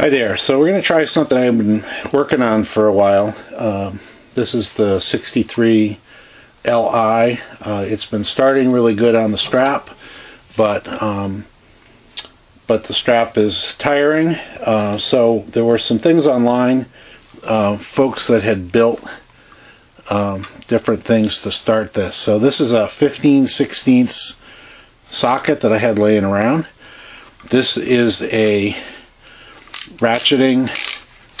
Hi there. So we're going to try something I've been working on for a while. Um, this is the 63 LI. Uh, it's been starting really good on the strap, but um, but the strap is tiring. Uh, so there were some things online, uh, folks that had built um, different things to start this. So this is a 15 16 socket that I had laying around. This is a ratcheting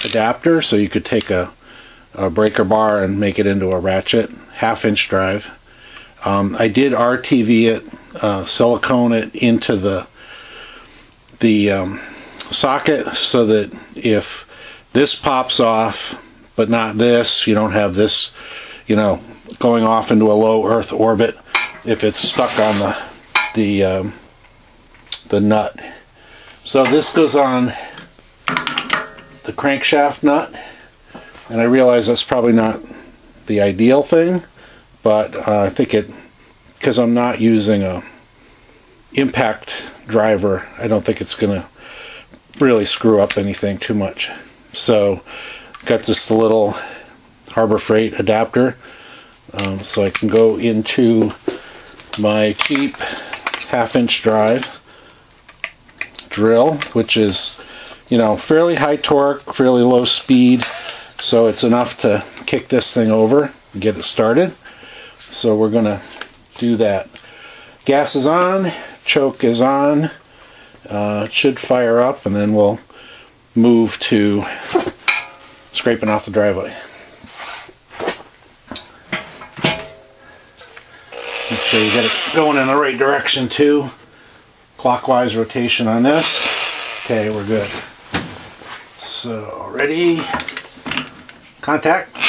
adapter so you could take a, a breaker bar and make it into a ratchet half inch drive. Um, I did RTV it uh, silicone it into the the um, socket so that if this pops off but not this you don't have this you know going off into a low earth orbit if it's stuck on the the um, the nut. So this goes on the crankshaft nut and I realize that's probably not the ideal thing but uh, I think it because I'm not using a impact driver I don't think it's gonna really screw up anything too much. So got this little Harbor Freight adapter um, so I can go into my cheap half inch drive drill which is you know, fairly high torque, fairly low speed, so it's enough to kick this thing over and get it started. So we're going to do that. Gas is on, choke is on, uh, it should fire up, and then we'll move to scraping off the driveway. Make sure you get it going in the right direction too. Clockwise rotation on this. Okay, we're good. Uh, so, ready? Contact.